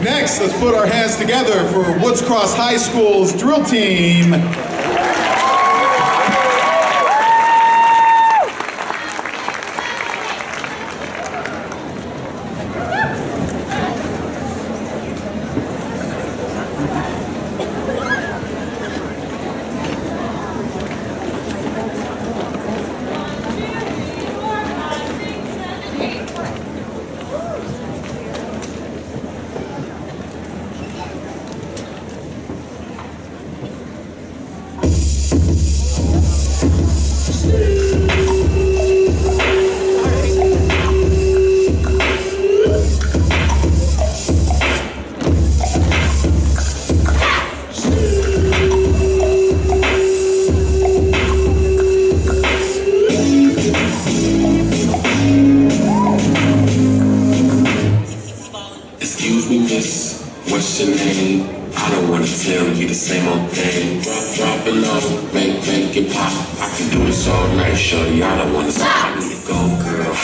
Next, let's put our hands together for Woods Cross High School's drill team. I don't wanna tell you the same old thing. Drop, drop it low, make, make it pop. I can do this all night, shorty. I don't wanna stop. I need to go, girl.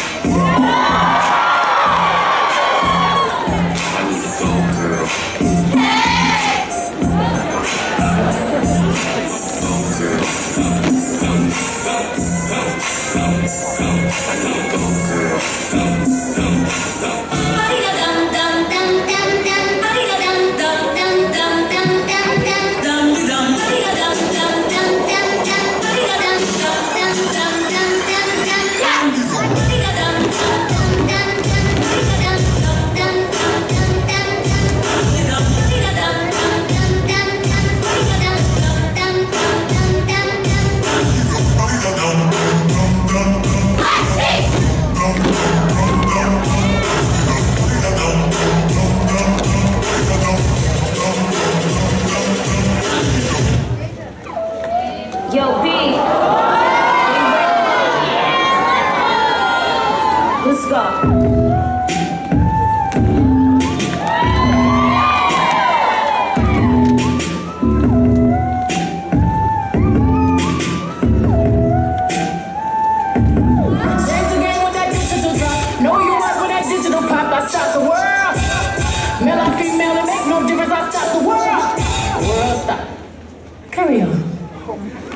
I need to go, girl. Go. Go, go, go, go, go, go. Go. Go, go, go. World stop. Carry on.